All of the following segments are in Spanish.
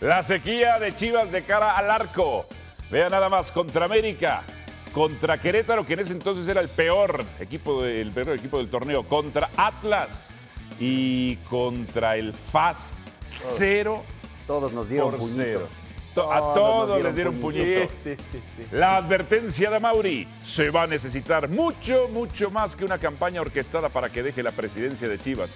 La sequía de Chivas de cara al arco. Vea nada más, contra América, contra Querétaro, que en ese entonces era el peor equipo, de- el peor equipo del torneo, contra Atlas y contra el FAS. Cero Todos nos dieron por puñito. cero. To- A Todos les dieron puñito. Sí, sí, sí, sí. La advertencia de Mauri. Se va a necesitar mucho, mucho más que una campaña orquestada para que deje la presidencia de Chivas.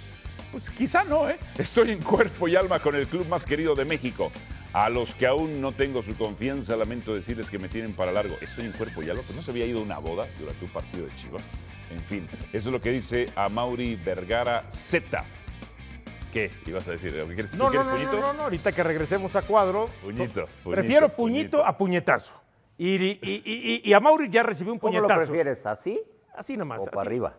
Pues quizá no, ¿eh? Estoy en cuerpo y alma con el club más querido de México. A los que aún no tengo su confianza, lamento decirles que me tienen para largo. Estoy en cuerpo y alma. Pues no se había ido a una boda durante un partido de Chivas. En fin, eso es lo que dice a Mauri Vergara Z. ¿Qué ibas a decir? ¿Quieres, No, no, ¿quieres no, no, puñito? no, no, ahorita que regresemos a cuadro. Puñito, puñito, Prefiero puñito, puñito. a puñetazo. Y, y, y- y- y a Mauri ya recibió un ¿Cómo lo puñetazo. prefieres? ¿Así Así nomás. o así. para arriba?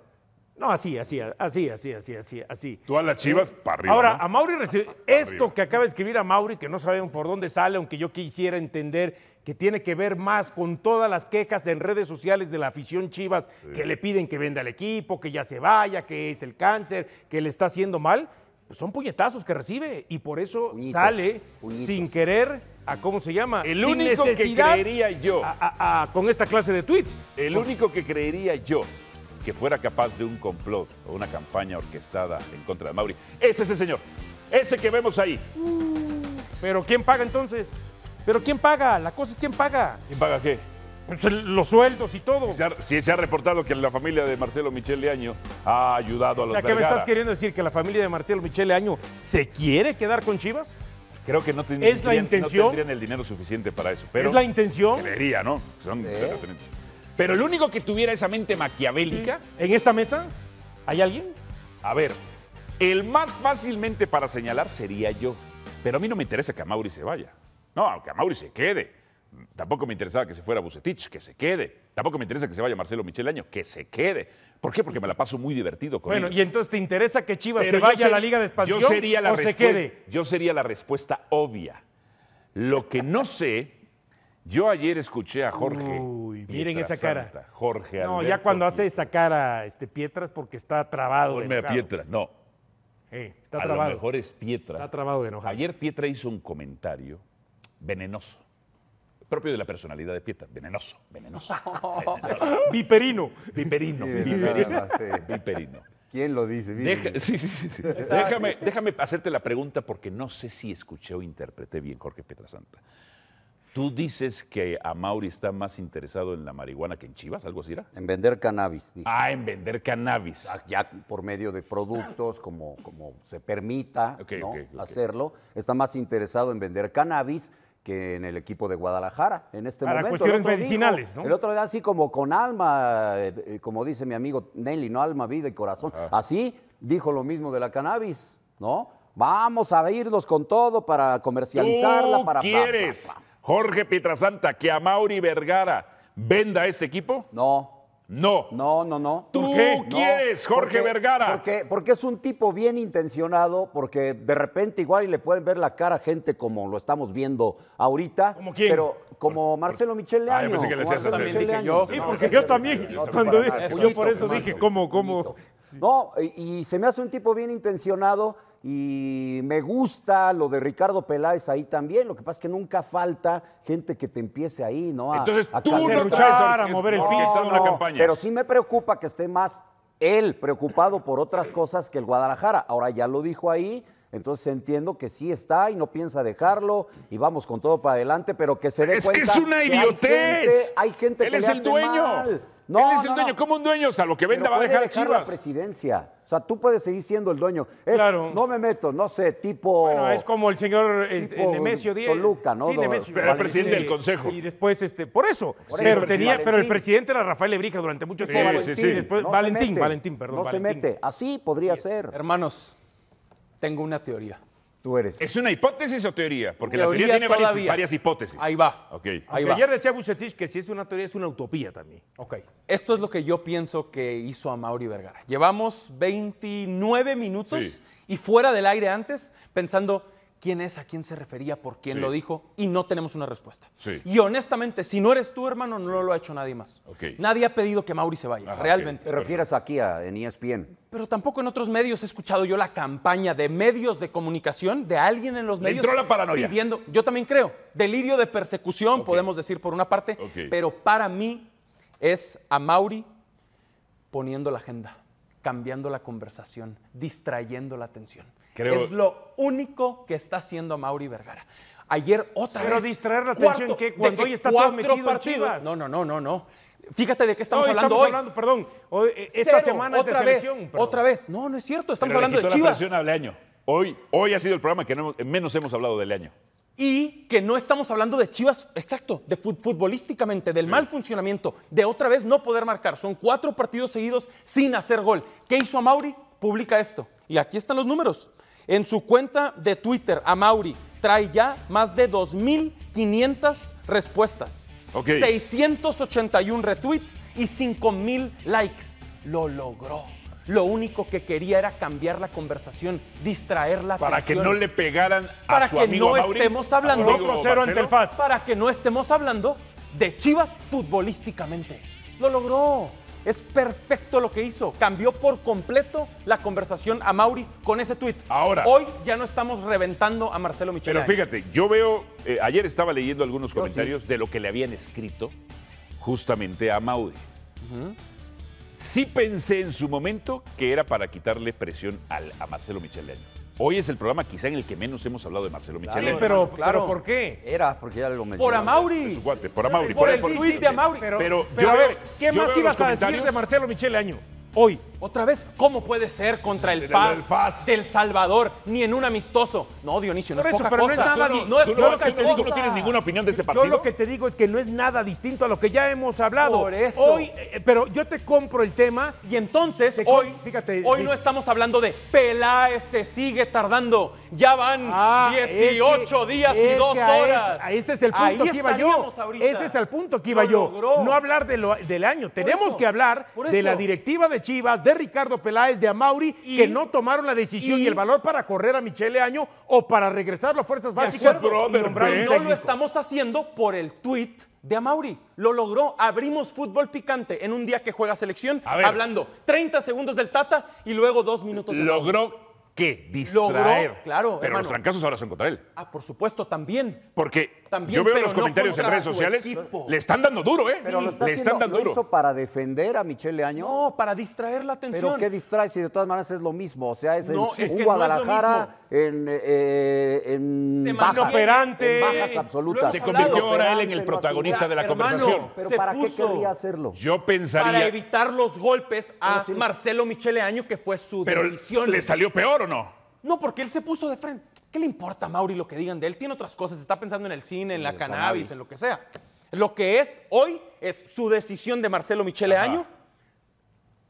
No, así, así, así, así, así, así, así. Tú a las Chivas, para arriba. Ahora, ¿no? a Mauri recibe esto que acaba de escribir a Mauri, que no sabemos por dónde sale, aunque yo quisiera entender que tiene que ver más con todas las quejas en redes sociales de la afición Chivas que le piden que venda el equipo, que ya se vaya, que es el cáncer, que le está haciendo mal. Pues son puñetazos que recibe y por eso Puñitos, sale puñitos. sin querer a cómo se llama. El sin único que necesidad creería yo. a- a- a- con esta clase de tweets. El único que creería yo que fuera capaz de un complot o una campaña orquestada en contra de Mauri es ese señor. Ese que vemos ahí. Pero ¿quién paga entonces? ¿Pero quién paga? La cosa es quién paga. ¿Quién paga qué? Pues el- los sueldos y todo. Se ha- Si se ha reportado que la familia de Marcelo Michel Leaño ha ayudado a O los sea, ¿qué me estás queriendo decir? ¿Que la familia de Marcelo Michele Año se quiere quedar con Chivas? Creo que no, ten- ¿Es la tendrían- intención? no tendrían el dinero suficiente para eso. Pero ¿Es la intención? Debería, ¿no? Son Sí. Pero el único que tuviera esa mente maquiavélica, ¿En esta mesa hay alguien? a ver, el más fácilmente para señalar sería yo. Pero a mí no me interesa que a Mauri se vaya. No, que a Mauri se quede. Tampoco me interesaba que se fuera Bucetich, que se quede. Tampoco me interesa que se vaya Marcelo Michelaño, que se quede. ¿Por qué? Porque me la paso muy divertido con Bueno, ellos. y entonces te interesa que Chivas Pero se yo vaya a ser- la Liga de Expansión yo sería la o se respuesta- quede. Yo sería la respuesta obvia. Lo que no sé, yo ayer escuché a Jorge. Uy, miren esa cara. Pietrasanta, Jorge No, Alberto ya cuando hace esa cara este, Pietras porque está trabado de Ponme a. No, Eh, está a trabado. lo mejor es Pietra. Está trabado de enojado. Ayer Pietra hizo un comentario venenoso. Propio de la personalidad de Pietra. Venenoso, venenoso. venenoso. Viperino. Viperino, Sí, viperino. nada más, sí. Viperino. ¿Quién lo dice? Deja- sí, sí, sí, sí. Déjame, déjame hacerte la pregunta porque no sé si escuché o interpreté bien, Jorge Pietrasanta. ¿Tú dices que a Mauri está más interesado en la marihuana que en Chivas? ¿Algo así era? En vender cannabis. dije. Ah, en vender cannabis. ya por medio de productos, como, como se permita hacerlo, está más interesado en vender cannabis que en el equipo de Guadalajara en este Para momento. Cuestiones medicinales, dijo- ¿no? El otro día así como con alma, eh, eh, como dice mi amigo Nelly, no alma, vida y corazón. Así dijo lo mismo de la cannabis, ¿no? Vamos a irnos con todo para comercializarla, ¿Tú para... quieres, pa, pa, pa. Jorge Pietrasanta, que a Mauri Vergara venda este equipo? No, No. No, no, no. ¿Tú ¿Por qué? quieres, Jorge porque- Vergara? Porque, porque es un tipo bien intencionado, porque de repente igual y le pueden ver la cara a gente como lo estamos viendo ahorita. ¿Como quién? Pero como Marcelo Michel Ah, yo Leaño. pensé que le Marcelo así. Leaño. yo. Sí, porque no, yo también, no, cuando yo por eso dije, ¿cómo, cómo? No, y, y se me hace un tipo bien intencionado y me gusta lo de Ricardo Peláez ahí también. Lo que pasa es que nunca falta gente que te empiece ahí, ¿no? A- Entonces a tú no. Serruchar, traes a mover el piso. una campaña. Pero sí me preocupa que esté más él preocupado por otras cosas que el Guadalajara. Ahora ya lo dijo ahí, entonces entiendo que sí está y no piensa dejarlo y vamos con todo para adelante, pero que se dé Es que cuenta es una hay idiotez. gente- Hay gente, Él que es le el hace dueño. mal. Él es el dueño. ¿Cómo un dueño? Salvo que venda, Pero va a dejar la Chivas. presidencia. O sea, tú puedes seguir siendo el dueño. Es, Claro. No me meto, no sé, tipo... Bueno, es como el señor este, tipo Nemesio Díaz. Toluca, ¿no? Sí, Nemesio. Pero era presidente del consejo. Y después, este, por eso. Por pero, tenía, pero el presidente era Rafael Lebrija durante mucho Sí, tiempo. sí, y sí. después No se Valentín. Valentín, perdón. No se mete. Así podría ser. Hermanos, tengo una teoría. Tú eres. ¿Es una hipótesis o teoría? Porque la Teoría tiene varias, hipótesis. Ahí va. Ok. Ahí va. ayer decía Bucetich que si es una teoría, es una utopía también. Ok. Esto es lo que yo pienso que hizo a Mauri Vergara. Llevamos 29 minutos Sí. y fuera del aire antes pensando quién es, a quién se refería, por quién Sí. lo dijo, y no tenemos una respuesta. Sí. Y honestamente, si no eres tú, hermano, no lo ha hecho nadie más. Nadie ha pedido que Mauri se vaya, Ajá, realmente. Te refieres aquí a, en ESPN. Pero tampoco en otros medios he escuchado yo la campaña de medios de comunicación de alguien en los Le medios entró la paranoia. pidiendo, yo también creo, delirio de persecución, podemos decir por una parte, pero para mí es a Mauri poniendo la agenda, cambiando la conversación, distrayendo la atención. Creo- Es lo único que está haciendo a Mauri Vergara. Ayer otra Pero vez. distraer la atención, de Cuando que hoy está todo metido en partidos- Chivas. No, no, no, no, no. Fíjate de qué estamos No, hablando estamos hoy. hablando, perdón, hoy, eh, esta Cero, semana es de otra vez, selección. perdón. otra vez. No, no es cierto. Estamos Pero hablando de la Chivas. presión a Leaño. Hoy, hoy ha sido el programa que no- menos hemos hablado de Leaño. Y que no estamos hablando de Chivas, exacto, de fut- futbolísticamente, del mal funcionamiento, de otra vez no poder marcar. Son cuatro partidos seguidos sin hacer gol. ¿Qué hizo a Mauri? Publica esto. Y aquí están los números. En su cuenta de Twitter, a Mauri trae ya más de 2.500 respuestas, Ok. 681 retweets y 5.000 likes. Lo logró. Lo único que quería era cambiar la conversación, distraer la Para que no le pegaran a para su que amigo no Mauri, estemos hablando amigo 2-0 ante el Marcelo. FAS. para que no estemos hablando de Chivas futbolísticamente. Lo logró. Es perfecto lo que hizo. Cambió por completo la conversación a Mauri con ese tuit. Ahora. Hoy ya no estamos reventando a Marcelo Michel. Pero fíjate, yo veo, eh, ayer estaba leyendo algunos comentarios de lo que le habían escrito justamente a Mauri. Sí pensé en su momento que era para quitarle presión al- a Marcelo Micheleño. Hoy es el programa quizá en el que menos hemos hablado de Marcelo Sí, Micheleño. pero, claro. pero ¿por qué? Era, porque ya lo Por mencioné. a Mauri. De su cuate, por Amaury. Por el por- de Amaury. Pero, Pero pero yo a ver, ¿qué yo más ibas a decir de. Marcelo Michele Año? Hoy. Otra vez, ¿cómo puede ser contra el Del- FAS, del FAS. del Salvador, ni en un amistoso? No, Dionisio, no Por es eso, poca pero no es nada di- no es Tú yo no, lo poca que tú te no- digo- no tienes ninguna opinión de Yo partido. lo que te digo es que no es nada distinto a lo que ya hemos hablado. Por eso. Hoy, eh, pero yo te compro el tema. Y entonces, Te hoy, fíjate, hoy sí. no estamos hablando de Peláez se sigue tardando. Ya van Ah, 18 es que- días y es 2 que a horas. ese- ese es el punto Ahí que iba yo. ahorita. Ese es el punto que iba yo. logró. No hablar de lo- del año. Tenemos eso, que hablar de la directiva de Chivas, de Ricardo Peláez, de Amauri, Y- que no tomaron la decisión y, y- el valor para correr a Michele Año o para regresarlo a fuerzas De básicas. No lo estamos haciendo por el tweet de Amauri. Lo logró. Abrimos fútbol picante en un día que juega selección, A ver. hablando 30 segundos del Tata y luego dos minutos de Amauri. ¿Logró qué? Distraer. Logró, claro, Pero los trancazos ahora son contra él. Ah, por supuesto, también. Porque También, yo veo pero los no comentarios en redes sociales. equipo. Le están dando duro, ¿eh? Pero lo, está le están dando lo duro. hizo para defender a Michele Año. No, para distraer la atención. Pero qué distrae si de todas maneras es lo mismo. O sea, es en es un que no es lo Guadalajara en, eh, en Se bajas, inoperante. en bajas absolutas. Se convirtió ahora él en el protagonista de la Hermano, conversación. Pero se ¿para qué puso. querría hacerlo? Yo para pensaría. evitar los golpes a. Marcelo Michele Año, que fue su Pero decisión. le salió peor o no? No, porque él se puso de frente. ¿Qué le importa a Mauri lo que digan de él? Tiene otras cosas, está pensando en el cine, en la cannabis, cannabis. en lo que sea. Lo que es hoy es su decisión de Marcelo Michele Ajá. Año.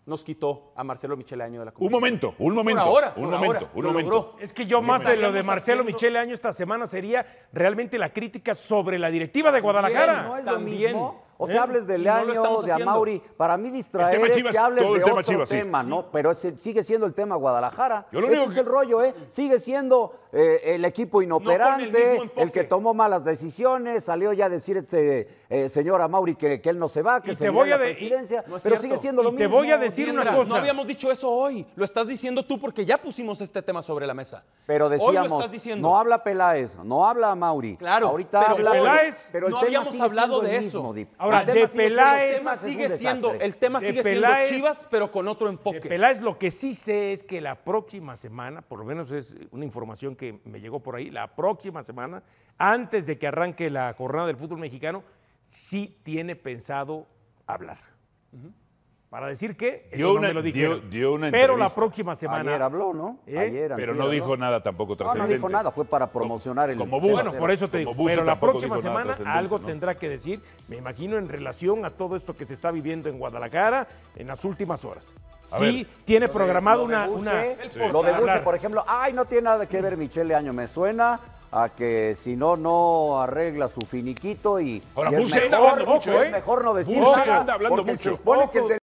Nos quitó a Marcelo Michele Año de la Un conversación. momento, un momento. ahora, un por momento, ahora, un lo momento. logró. Es que yo más de lo de Marcelo haciendo- Michele Año esta semana sería realmente la crítica sobre la directiva de Guadalajara. No es También. lo mismo. O sea, ¿Eh? hables de Y no estamos de. Amauri. Para mí distraer El tema es Chivas, que hables todo el de tema otro Chivas, sí. tema, ¿no? Pero ese sigue siendo el tema Guadalajara. Yo lo Ese único es que- el rollo, ¿eh? Sigue siendo eh, el equipo inoperante, el, que tomó malas decisiones. Salió ya a decir este eh, señor Amauri que, que él no se va, que Y se te voy a la de- presidencia. No pero cierto. sigue siendo Y lo te mismo. voy a decir una Mira, cosa. No habíamos dicho eso hoy. Lo estás diciendo tú porque ya pusimos este tema sobre la mesa. Pero Hoy lo decíamos, estás diciendo. no habla Peláez, no habla Mauri. Claro, Ahorita pero habla Peláez, pero el no tema habíamos sigue hablado siendo de el eso. mismo. Ahora, El tema de Peláez- El tema sigue siendo, el tema De sigue siendo Chivas, pero con otro De enfoque. Peláez lo que sí sé es que la próxima semana, por lo menos es una información que me llegó por ahí, la próxima semana, antes de que arranque la jornada del fútbol mexicano, sí tiene pensado hablar. Para decir que eso Dio no una- me lo dio- dijeron. dio una Pero la próxima semana. Ayer habló, ¿no? ¿Eh? Ayer, Pero no habló. dijo nada tampoco No, trascendente. no dijo nada, fue para promocionar el como. Bueno, por eso te digo. Pero la próxima semana algo ¿no? tendrá que decir, me imagino, en relación a todo esto que se está viviendo en Guadalajara en las últimas horas. A Sí, ver. tiene de- programado lo de una, Buse, una- Lo de Buse, hablar. por ejemplo, ay, no tiene nada que ver Michele Año, me suena a que si no, no arregla su finiquito y, Ahora, y es Buse anda mejor, hablando mucho, ¿eh? mejor no decir Buse nada, anda hablando mucho.